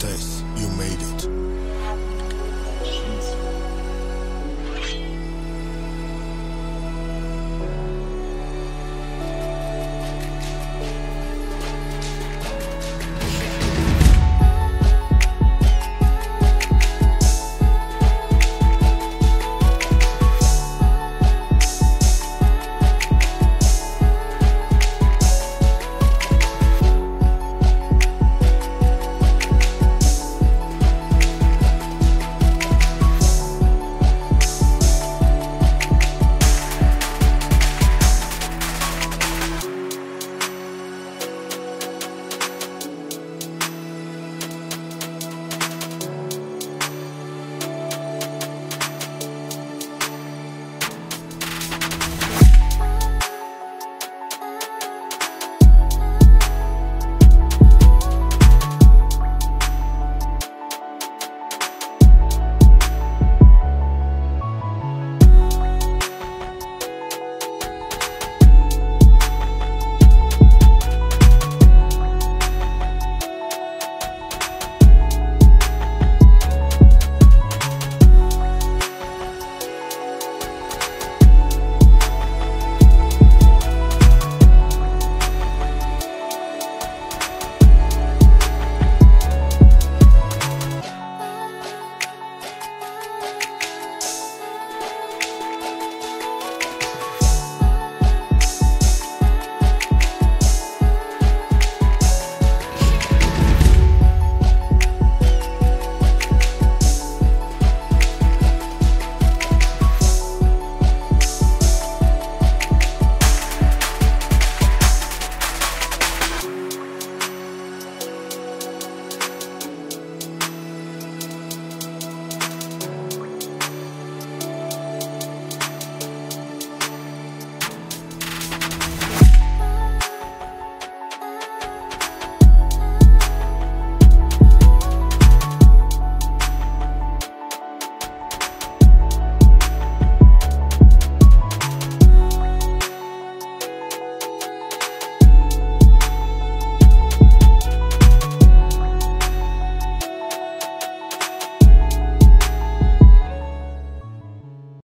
Thanks, you made it.